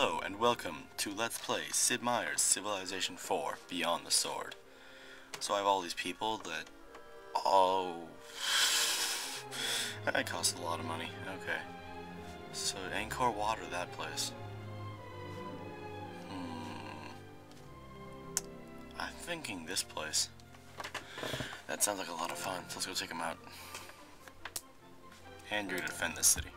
Hello and welcome to Let's Play Sid Meier's Civilization 4 Beyond the Sword. So I have all these people that... Oh... That costs a lot of money. Okay. So Angkor Wat, that place. Hmm... I'm thinking this place. That sounds like a lot of fun, so let's go take them out. And you're gonna defend this city.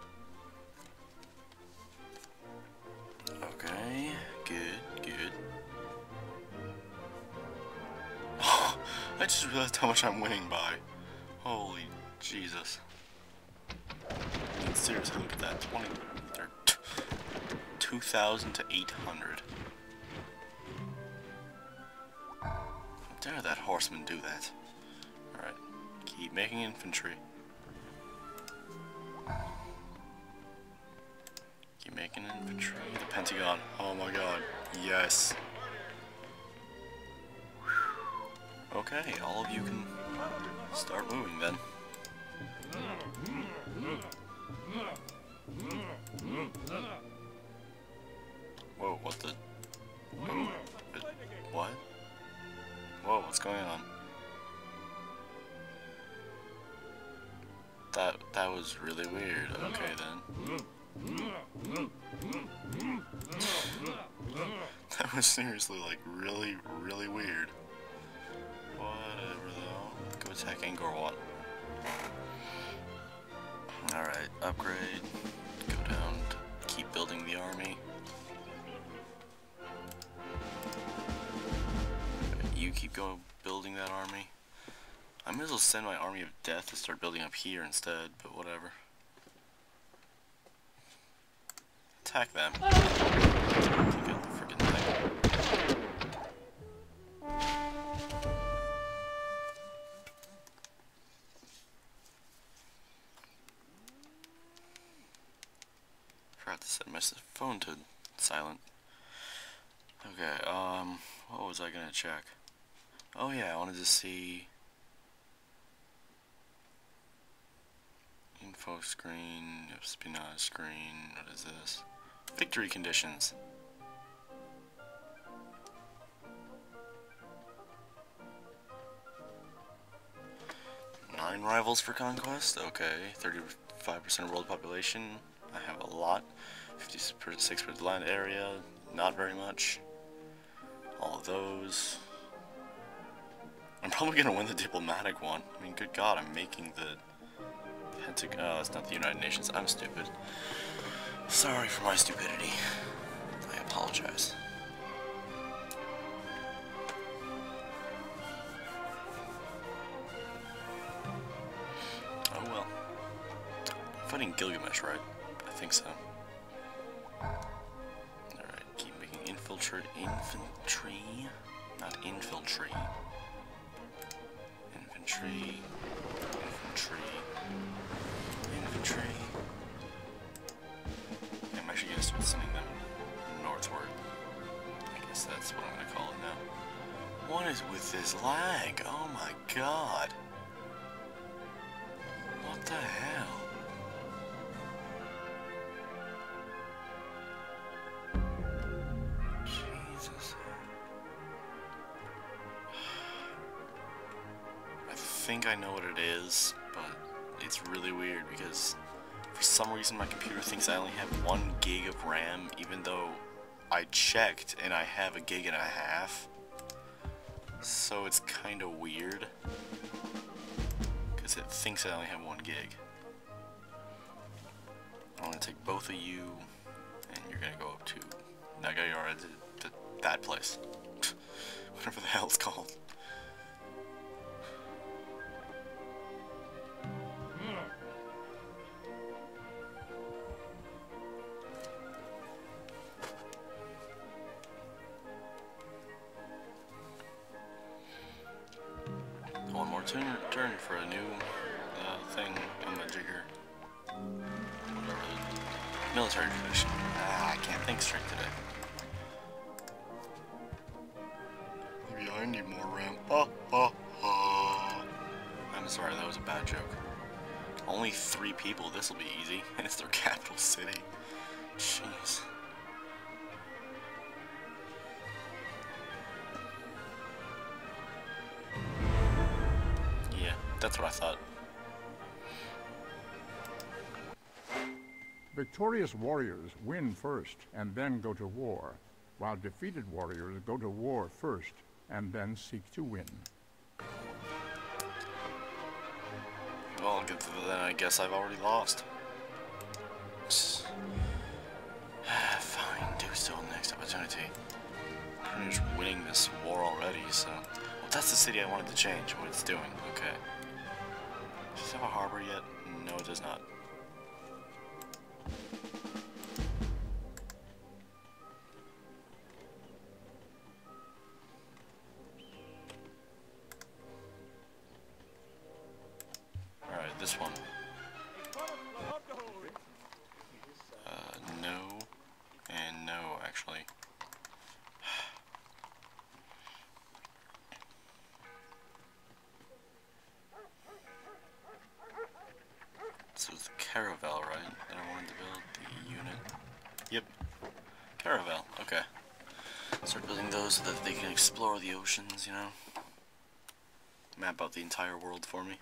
Just realized how much I'm winning by. Holy Jesus. I mean, seriously, look at that. 20, 2,000 to 800. How dare that horseman do that? Alright, keep making infantry. Keep making infantry. The Pentagon. Oh my god. Yes. Okay, all of you can start moving then. Whoa, what the? What? Whoa, what's going on? That that was really weird. Okay then. that was seriously like really, really upgrade. Go down, keep building the army. You keep going building that army. I might as well send my army of death to start building up here instead, but whatever. Attack them. Ah. To set my phone to silent. Okay, um, what was I gonna check? Oh yeah, I wanted to see info screen, espionage screen, what is this? Victory conditions. Nine rivals for conquest, okay, 35% of world population, I have a lot, 56% land area, not very much, all of those, I'm probably gonna win the diplomatic one, I mean good god, I'm making the Pentagon. Oh, it's not the United Nations. I'm stupid. Sorry for my stupidity. I apologize. Oh well. I'm fighting Gilgamesh, right? Think so. Alright, keep making infiltrate infantry. Not infiltrate. Infantry. Infantry infantry. I'm actually gonna start sending them northward. I guess that's what I'm gonna call it now. What is with this lag? Oh my god. What the hell? Think I know what it is, but it's really weird because for some reason my computer thinks I only have one gig of RAM even though I checked and I have a gig and a half. So it's kind of weird because it thinks I only have one gig. I'm going to take both of you and you're going to go up to Nagayara, that place. Whatever the hell it's called. Turn, for a new uh, thing on the jigger. Military tradition. Ah, I can't think straight today. Maybe I need more RAM. Ah, ah, ah. I'm sorry, that was a bad joke. Only three people, this'll be easy. And it's their capital city. Jeez. That's what I thought. Victorious warriors win first and then go to war, while defeated warriors go to war first and then seek to win. Well, then I guess I've already lost. Fine, do so next opportunity. Pretty much winning this war already, so... Well, that's the city I wanted to change, what it's doing, okay. Have a harbor yet? No, it does not. Okay. Start building those so that they can explore the oceans, you know? Map out the entire world for me.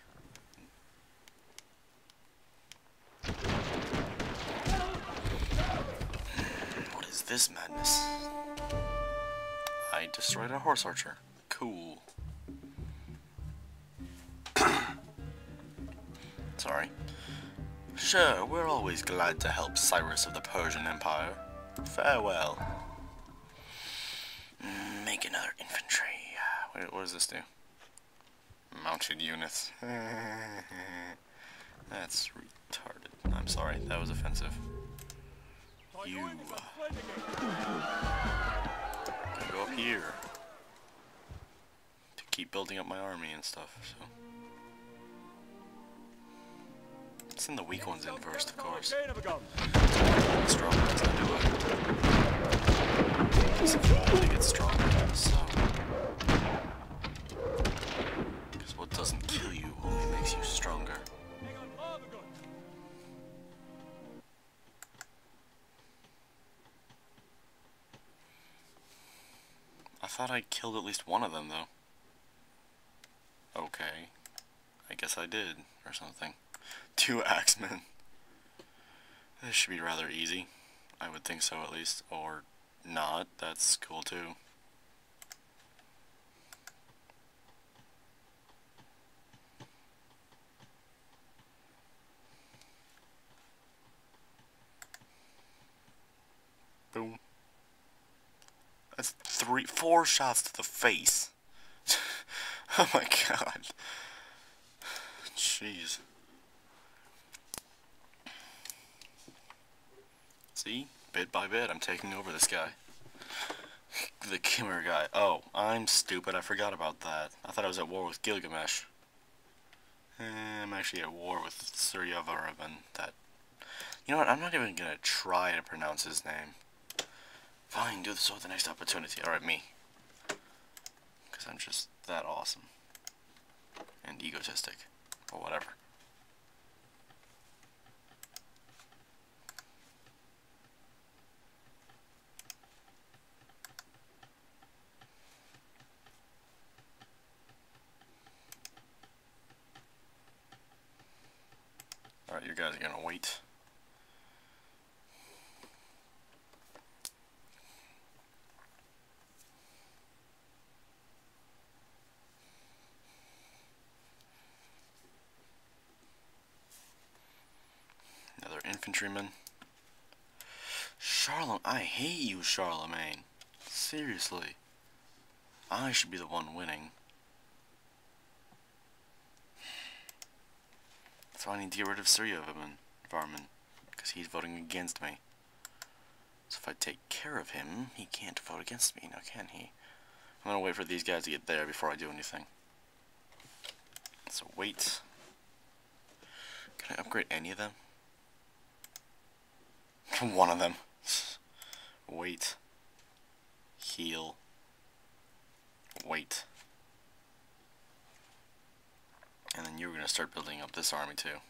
What is this madness? I destroyed a horse archer. Cool. Sorry. Sure, we're always glad to help Cyrus of the Persian Empire. Farewell. Make another infantry. Uh, Wait, what does this do? Mounted units. That's retarded. I'm sorry, that was offensive. You. Uh, go up here. To keep building up my army and stuff, so. Send the weak ones in first, of course. Strong ones that do it. It's get stronger, so. Because what doesn't kill you only makes you stronger. I thought I killed at least one of them, though. Okay. I guess I did, or something. Two axemen. This should be rather easy. I would think so, at least. Or not. That's cool, too. Boom. That's three, four shots to the face. oh my god. Jeez. See? Bit by bit, I'm taking over this guy. the Kimmer guy. Oh, I'm stupid. I forgot about that. I thought I was at war with Gilgamesh. Eh, I'm actually at war with Suryavaravan. That. You know what? I'm not even gonna try to pronounce his name. Fine, do this with the next opportunity. Alright, me. Because I'm just that awesome. And egotistic. Or whatever. You guys are gonna wait. Another infantryman. Charlemagne, I hate you, Charlemagne. Seriously. I should be the one winning. So I need to get rid of Syria Varman, because he's voting against me. So if I take care of him, he can't vote against me, now can he? I'm gonna wait for these guys to get there before I do anything. So wait. Can I upgrade any of them? One of them. Wait. Heal. Wait. And then you're going to start building up this army too.